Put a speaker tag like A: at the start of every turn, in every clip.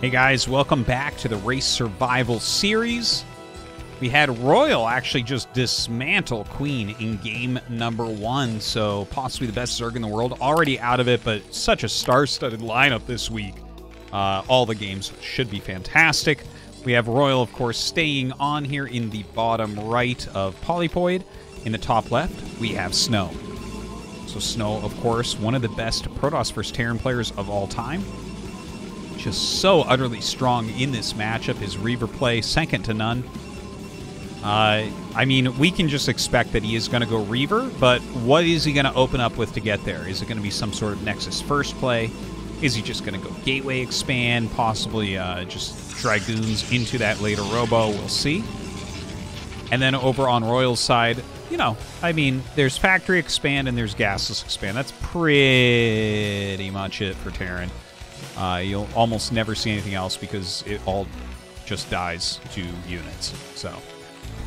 A: Hey guys, welcome back to the Race Survival series. We had Royal actually just dismantle Queen in game number one, so possibly the best Zerg in the world. Already out of it, but such a star-studded lineup this week. Uh, all the games should be fantastic. We have Royal, of course, staying on here in the bottom right of Polypoid. In the top left, we have Snow. So Snow, of course, one of the best Protoss vs. Terran players of all time just so utterly strong in this matchup. His Reaver play, second to none. Uh, I mean, we can just expect that he is going to go Reaver, but what is he going to open up with to get there? Is it going to be some sort of Nexus first play? Is he just going to go Gateway expand, possibly uh, just Dragoons into that later Robo? We'll see. And then over on Royal's side, you know, I mean, there's Factory expand and there's Gasless expand. That's pretty much it for Terran. Uh, you'll almost never see anything else because it all just dies to units. So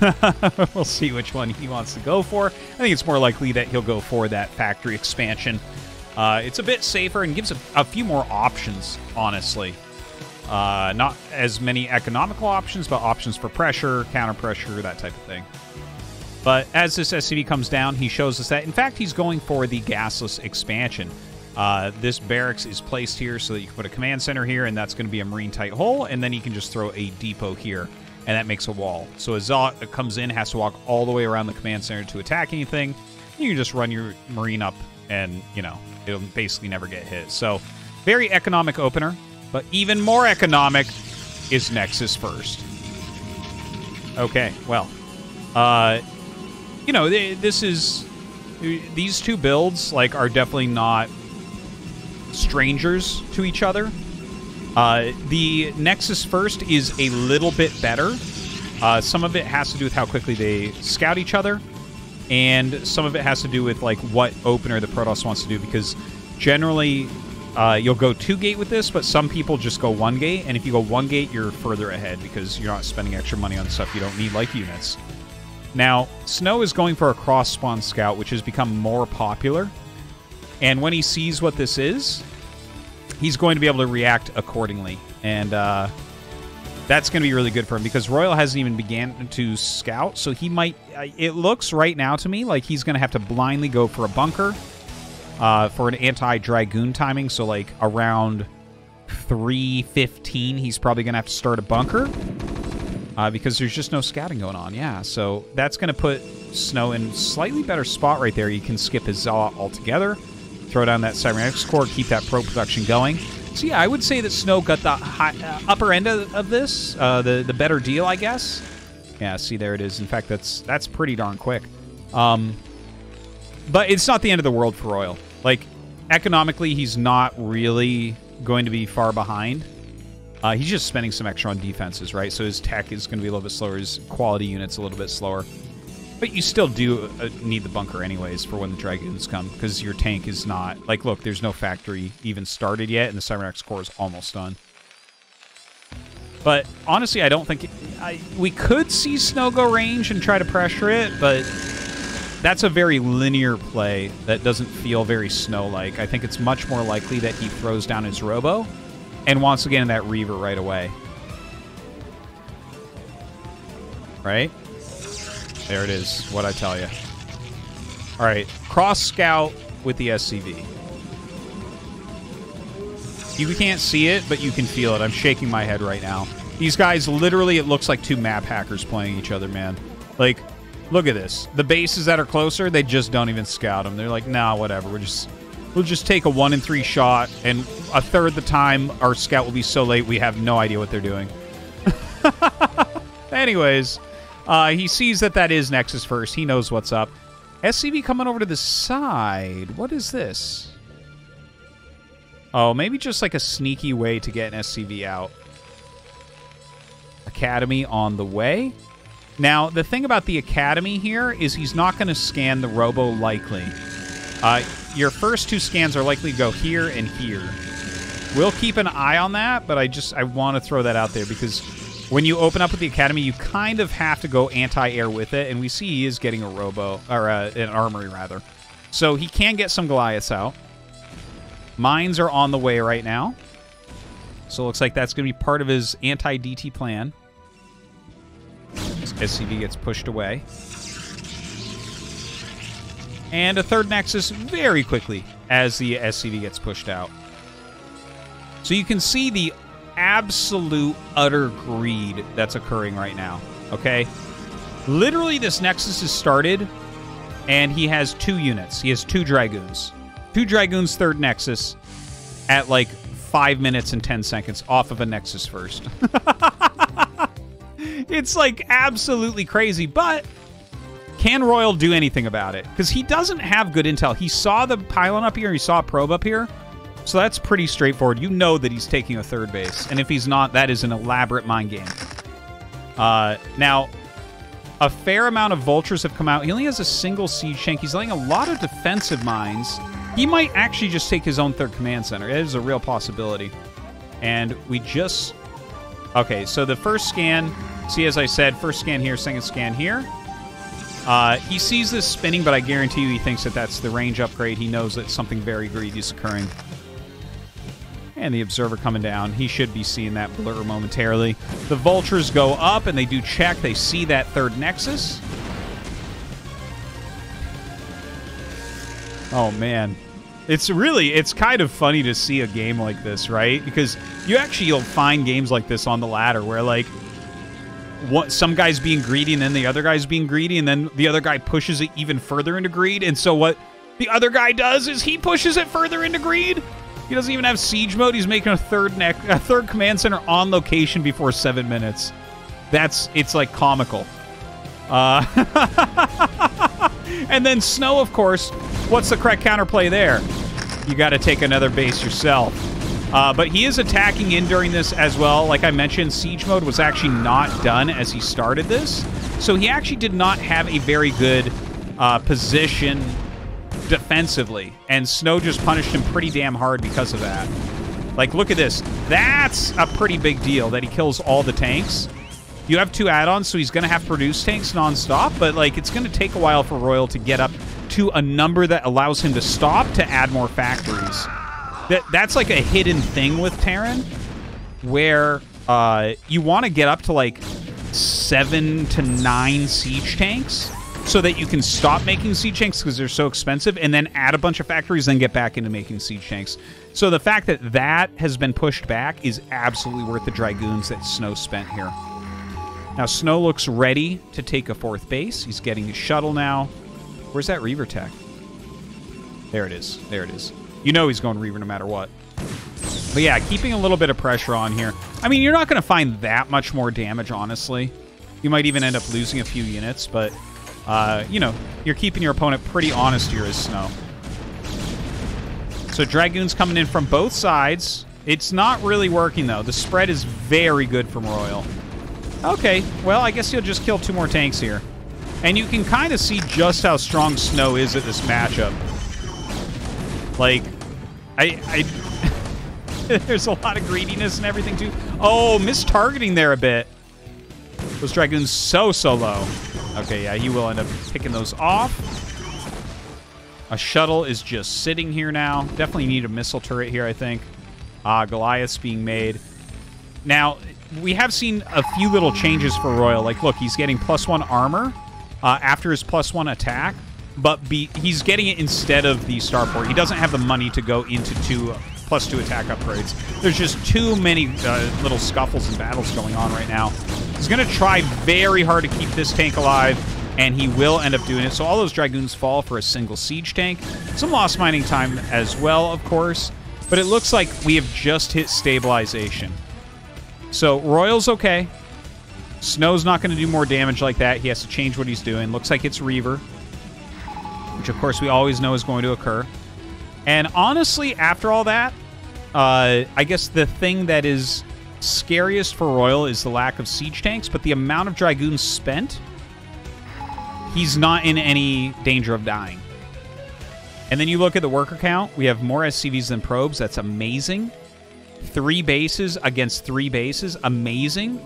A: we'll see which one he wants to go for. I think it's more likely that he'll go for that factory expansion. Uh, it's a bit safer and gives a, a few more options, honestly. Uh, not as many economical options, but options for pressure, counter pressure, that type of thing. But as this SCV comes down, he shows us that, in fact, he's going for the gasless expansion. Uh, this barracks is placed here so that you can put a command center here, and that's going to be a marine tight hole, and then you can just throw a depot here, and that makes a wall. So a Zot that comes in, has to walk all the way around the command center to attack anything. You just run your marine up, and you know it'll basically never get hit. So very economic opener, but even more economic is Nexus first. Okay, well, uh, you know this is these two builds like are definitely not strangers to each other. Uh, the Nexus First is a little bit better. Uh, some of it has to do with how quickly they scout each other, and some of it has to do with like what opener the Protoss wants to do. Because generally, uh, you'll go two gate with this, but some people just go one gate, and if you go one gate, you're further ahead because you're not spending extra money on stuff you don't need, like units. Now, Snow is going for a cross spawn scout, which has become more popular. And when he sees what this is, he's going to be able to react accordingly. And uh, that's going to be really good for him because Royal hasn't even began to scout. So he might... It looks right now to me like he's going to have to blindly go for a bunker uh, for an anti-Dragoon timing. So like around 315, he's probably going to have to start a bunker. Uh, because there's just no scouting going on. Yeah, so that's going to put Snow in slightly better spot right there. You can skip his Zealot altogether throw down that Cybernetics core, keep that probe production going. So yeah, I would say that Snow got the high, uh, upper end of, of this, uh, the the better deal, I guess. Yeah, see there it is. In fact, that's that's pretty darn quick. Um, but it's not the end of the world for Royal. Like economically, he's not really going to be far behind. Uh, he's just spending some extra on defenses, right? So his tech is going to be a little bit slower. His quality units a little bit slower. But you still do uh, need the bunker anyways for when the Dragoons come, because your tank is not... Like, look, there's no factory even started yet, and the Cybernetics core is almost done. But honestly, I don't think... It, I, we could see Snow go range and try to pressure it, but that's a very linear play that doesn't feel very Snow-like. I think it's much more likely that he throws down his Robo and wants to get in that Reaver right away. Right? There it is, what I tell you. All right, cross scout with the SCV. You can't see it, but you can feel it. I'm shaking my head right now. These guys, literally, it looks like two map hackers playing each other, man. Like, look at this. The bases that are closer, they just don't even scout them. They're like, nah, whatever. We're just, we'll just take a one in three shot, and a third the time, our scout will be so late we have no idea what they're doing. Anyways, uh, he sees that that is Nexus first. He knows what's up. SCV coming over to the side. What is this? Oh, maybe just like a sneaky way to get an SCV out. Academy on the way. Now, the thing about the Academy here is he's not going to scan the Robo likely. Uh, your first two scans are likely to go here and here. We'll keep an eye on that, but I just I want to throw that out there because when you open up with the Academy, you kind of have to go anti-air with it, and we see he is getting a robo, or uh, an armory, rather. So he can get some Goliaths out. Mines are on the way right now. So it looks like that's going to be part of his anti-DT plan. SCV gets pushed away. And a third Nexus very quickly as the SCV gets pushed out. So you can see the absolute utter greed that's occurring right now. Okay? Literally, this Nexus is started, and he has two units. He has two Dragoons. Two Dragoons, third Nexus, at like five minutes and 10 seconds off of a Nexus first. it's like absolutely crazy, but can Royal do anything about it? Because he doesn't have good intel. He saw the pylon up here, he saw a probe up here. So that's pretty straightforward. You know that he's taking a third base. And if he's not, that is an elaborate mind game. Uh, now, a fair amount of vultures have come out. He only has a single siege shank. He's laying a lot of defensive mines. He might actually just take his own third command center. It is a real possibility. And we just... Okay, so the first scan... See, as I said, first scan here, second scan here. Uh, he sees this spinning, but I guarantee you he thinks that that's the range upgrade. He knows that something very greedy is occurring. And the observer coming down. He should be seeing that blur momentarily. The vultures go up, and they do check. They see that third nexus. Oh, man. It's really, it's kind of funny to see a game like this, right? Because you actually, you'll find games like this on the ladder where, like, some guy's being greedy and then the other guy's being greedy and then the other guy pushes it even further into greed. And so what the other guy does is he pushes it further into greed. He doesn't even have siege mode. He's making a third neck, a third command center on location before seven minutes. That's it's like comical. Uh, and then snow, of course. What's the correct counterplay there? You got to take another base yourself. Uh, but he is attacking in during this as well. Like I mentioned, siege mode was actually not done as he started this. So he actually did not have a very good uh, position defensively. And Snow just punished him pretty damn hard because of that. Like, look at this. That's a pretty big deal that he kills all the tanks. You have two add-ons, so he's going to have to produce tanks nonstop, but, like, it's going to take a while for Royal to get up to a number that allows him to stop to add more factories. That That's, like, a hidden thing with Terran, where uh, you want to get up to, like, seven to nine siege tanks so that you can stop making siege tanks because they're so expensive and then add a bunch of factories then get back into making siege tanks. So the fact that that has been pushed back is absolutely worth the Dragoons that Snow spent here. Now, Snow looks ready to take a fourth base. He's getting his shuttle now. Where's that Reaver tech? There it is. There it is. You know he's going Reaver no matter what. But yeah, keeping a little bit of pressure on here. I mean, you're not going to find that much more damage, honestly. You might even end up losing a few units, but uh, you know, you're keeping your opponent pretty honest here as Snow. So Dragoon's coming in from both sides. It's not really working, though. The spread is very good from Royal. Okay, well, I guess he'll just kill two more tanks here. And you can kind of see just how strong Snow is at this matchup. Like, I... I there's a lot of greediness and everything, too. Oh, mistargeting there a bit. Those Dragoons so, so low. Okay, yeah, he will end up picking those off. A shuttle is just sitting here now. Definitely need a missile turret here, I think. Uh, Goliath's being made. Now, we have seen a few little changes for Royal. Like, look, he's getting plus one armor uh, after his plus one attack, but be, he's getting it instead of the starport. He doesn't have the money to go into two plus two attack upgrades. There's just too many uh, little scuffles and battles going on right now. He's going to try very hard to keep this tank alive, and he will end up doing it. So all those Dragoons fall for a single siege tank. Some lost mining time as well, of course. But it looks like we have just hit stabilization. So Royal's okay. Snow's not going to do more damage like that. He has to change what he's doing. Looks like it's Reaver, which of course we always know is going to occur. And honestly, after all that, uh, I guess the thing that is scariest for Royal is the lack of siege tanks, but the amount of Dragoons spent, he's not in any danger of dying. And then you look at the worker count. We have more SCVs than probes. That's amazing. Three bases against three bases. Amazing.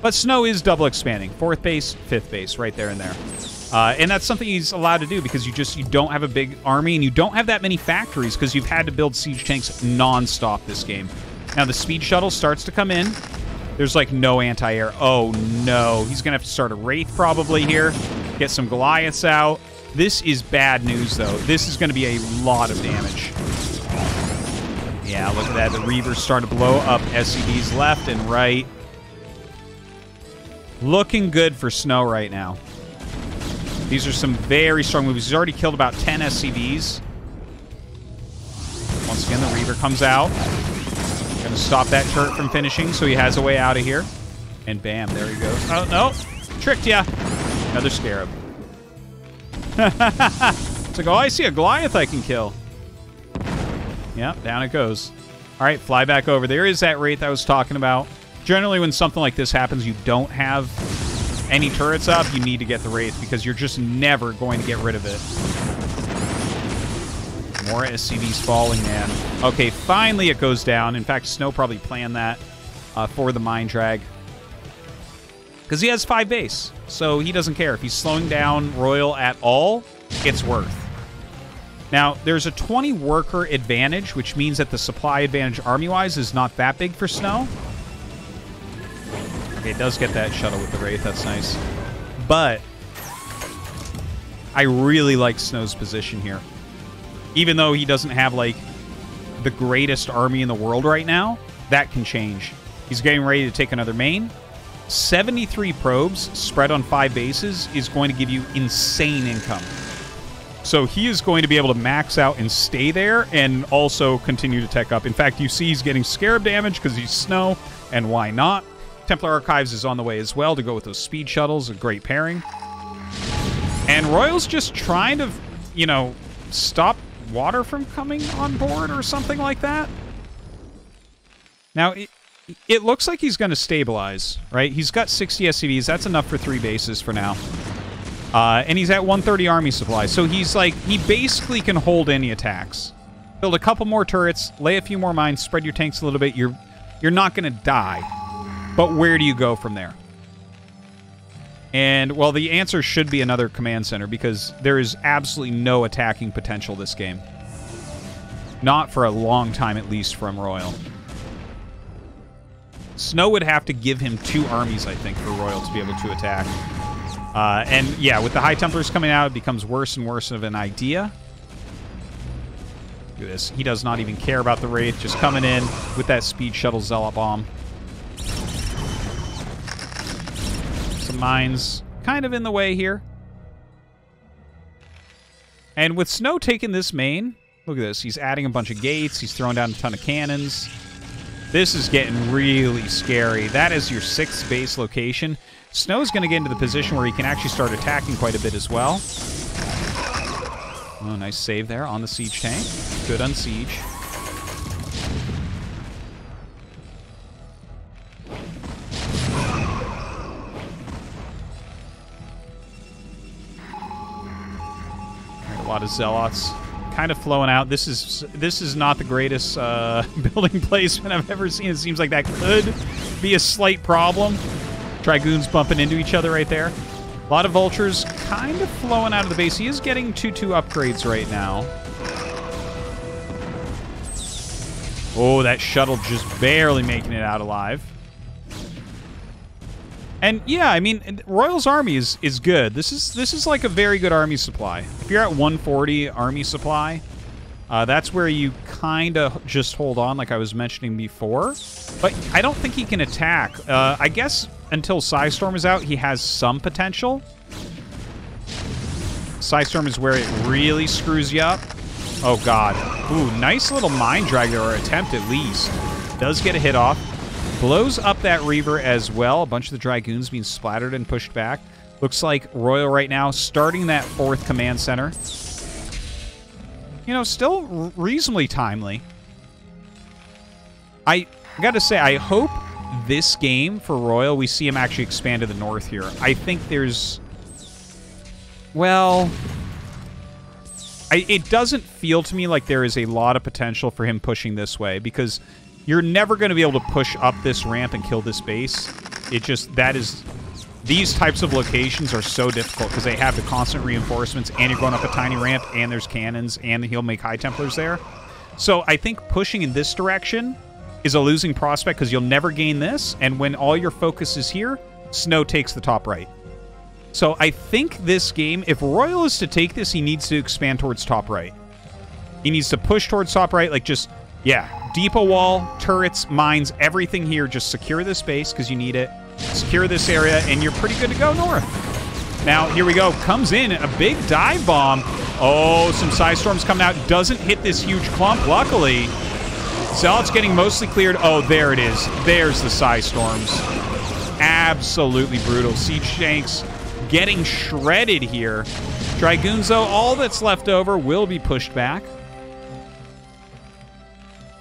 A: But Snow is double expanding. Fourth base, fifth base, right there and there. Uh, and that's something he's allowed to do because you just you don't have a big army and you don't have that many factories because you've had to build siege tanks nonstop this game. Now the speed shuttle starts to come in. There's like no anti-air. Oh no. He's to have to start a Wraith probably here. Get some Goliaths out. This is bad news though. This is to be a lot of damage. Yeah, look at that. The Reaver's start to blow up SCVs left and right. Looking good for Snow right now. These are some very strong moves. He's already killed about 10 SCVs. Once again, the Reaver comes out. Gonna stop that turret from finishing, so he has a way out of here. And bam, there he goes. Oh, no. Tricked ya. Another Scarab. it's like, oh, I see a Goliath I can kill. Yeah, down it goes. All right, fly back over. There is that Wraith I was talking about. Generally, when something like this happens, you don't have any turrets up, you need to get the Wraith because you're just never going to get rid of it. More SCVs falling, man. Okay, finally it goes down. In fact, Snow probably planned that uh, for the mine drag. Because he has 5 base, so he doesn't care. If he's slowing down Royal at all, it's worth. Now, there's a 20 worker advantage, which means that the supply advantage army-wise is not that big for Snow. It does get that shuttle with the Wraith. That's nice. But I really like Snow's position here. Even though he doesn't have, like, the greatest army in the world right now, that can change. He's getting ready to take another main. 73 probes spread on five bases is going to give you insane income. So he is going to be able to max out and stay there and also continue to tech up. In fact, you see he's getting Scarab damage because he's Snow, and why not? Templar Archives is on the way as well to go with those speed shuttles, a great pairing. And Royal's just trying to, you know, stop water from coming on board or something like that. Now, it, it looks like he's going to stabilize, right? He's got 60 SCVs. That's enough for three bases for now. Uh, and he's at 130 army supply. So he's like, he basically can hold any attacks. Build a couple more turrets, lay a few more mines, spread your tanks a little bit. You're, you're not going to die. But where do you go from there? And, well, the answer should be another command center because there is absolutely no attacking potential this game. Not for a long time, at least, from Royal. Snow would have to give him two armies, I think, for Royal to be able to attack. Uh, and, yeah, with the High Templars coming out, it becomes worse and worse of an idea. Look at this. He does not even care about the Wraith, just coming in with that Speed Shuttle Zealot Bomb. Mines kind of in the way here. And with Snow taking this main, look at this. He's adding a bunch of gates. He's throwing down a ton of cannons. This is getting really scary. That is your sixth base location. Snow's going to get into the position where he can actually start attacking quite a bit as well. Oh, nice save there on the siege tank. Good on siege. A lot of zealots kind of flowing out. This is this is not the greatest uh, building placement I've ever seen. It seems like that could be a slight problem. Dragoons bumping into each other right there. A lot of vultures kind of flowing out of the base. He is getting 2-2 upgrades right now. Oh, that shuttle just barely making it out alive. And yeah, I mean, Royal's army is is good. This is this is like a very good army supply. If you're at 140 army supply, uh, that's where you kind of just hold on, like I was mentioning before. But I don't think he can attack. Uh, I guess until Psystorm is out, he has some potential. Psystorm is where it really screws you up. Oh, God. Ooh, nice little mine drag or attempt at least. Does get a hit off. Blows up that Reaver as well. A bunch of the Dragoons being splattered and pushed back. Looks like Royal right now starting that fourth command center. You know, still reasonably timely. I gotta say, I hope this game for Royal, we see him actually expand to the north here. I think there's... Well... I, it doesn't feel to me like there is a lot of potential for him pushing this way because you're never going to be able to push up this ramp and kill this base. It just, that is, these types of locations are so difficult because they have the constant reinforcements and you're going up a tiny ramp and there's cannons and he'll make High Templars there. So I think pushing in this direction is a losing prospect because you'll never gain this. And when all your focus is here, Snow takes the top right. So I think this game, if Royal is to take this, he needs to expand towards top right. He needs to push towards top right, like just, yeah, depot wall, turrets, mines, everything here. Just secure this base because you need it. Secure this area, and you're pretty good to go north. Now, here we go. Comes in a big dive bomb. Oh, some Psi Storms coming out. Doesn't hit this huge clump, luckily. Zealot's getting mostly cleared. Oh, there it is. There's the Psi Storms. Absolutely brutal. Siege Shanks getting shredded here. Dragoons, though, all that's left over will be pushed back.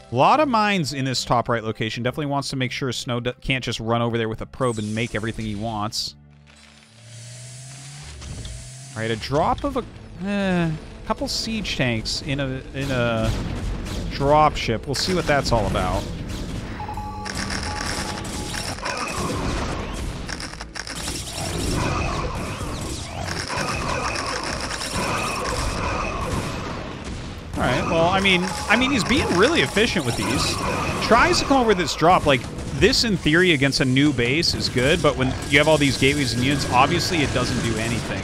A: A lot of mines in this top right location. Definitely wants to make sure Snow can't just run over there with a probe and make everything he wants. All right, a drop of a eh, couple siege tanks in a in a drop ship. We'll see what that's all about. All right. Well, I mean, I mean, he's being really efficient with these. Tries to come over this drop. Like this, in theory, against a new base is good, but when you have all these gateways and units, obviously it doesn't do anything.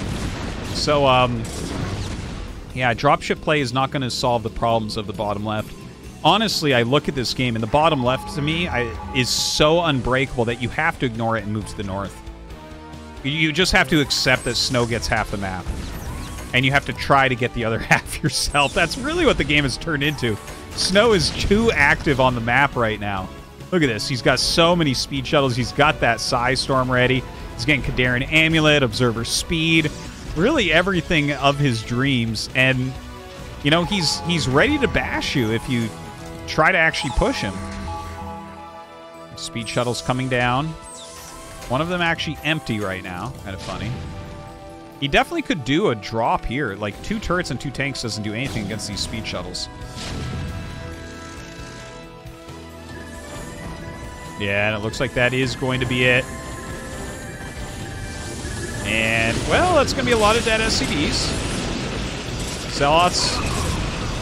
A: So, um, yeah, dropship play is not going to solve the problems of the bottom left. Honestly, I look at this game, and the bottom left to me I, is so unbreakable that you have to ignore it and move to the north. You just have to accept that Snow gets half the map and you have to try to get the other half yourself. That's really what the game has turned into. Snow is too active on the map right now. Look at this. He's got so many speed shuttles. He's got that Psi Storm ready. He's getting Khaydarin Amulet, Observer Speed, really everything of his dreams. And, you know, he's he's ready to bash you if you try to actually push him. Speed shuttles coming down. One of them actually empty right now. Kind of funny. He definitely could do a drop here. Like, two turrets and two tanks doesn't do anything against these speed shuttles. Yeah, and it looks like that is going to be it. And, well, that's going to be a lot of dead SCVs. Zealots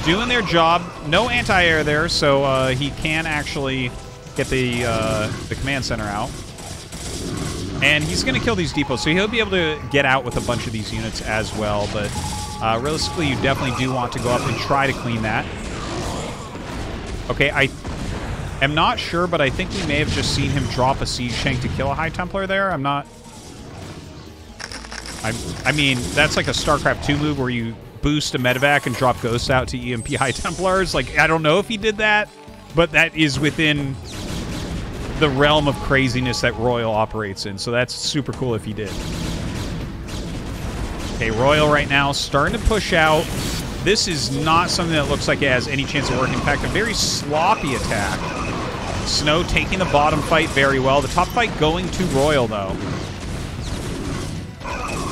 A: doing their job. No anti-air there, so uh, he can actually get the, uh, the command center out. And he's going to kill these depots, so he'll be able to get out with a bunch of these units as well. But uh, realistically, you definitely do want to go up and try to clean that. Okay, I am not sure, but I think we may have just seen him drop a Siege Shank to kill a High Templar there. I'm not... I, I mean, that's like a StarCraft 2 move where you boost a medevac and drop ghosts out to EMP High Templars. Like, I don't know if he did that, but that is within the realm of craziness that Royal operates in. So that's super cool if he did. Okay, Royal right now starting to push out. This is not something that looks like it has any chance of working. In fact, a very sloppy attack. Snow taking the bottom fight very well. The top fight going to Royal, though.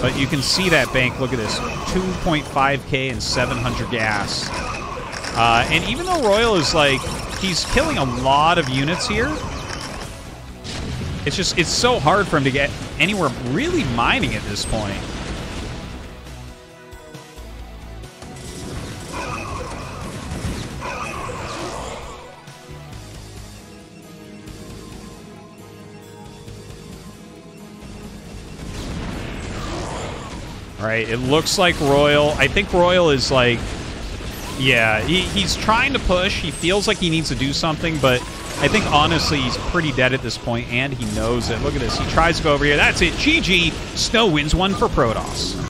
A: But you can see that bank. Look at this. 2.5k and 700 gas. Uh, and even though Royal is like, he's killing a lot of units here, it's just, it's so hard for him to get anywhere really mining at this point. Right, it looks like Royal. I think Royal is like, yeah, he, he's trying to push. He feels like he needs to do something, but I think, honestly, he's pretty dead at this point, and he knows it. Look at this. He tries to go over here. That's it. GG. Snow wins one for Protoss.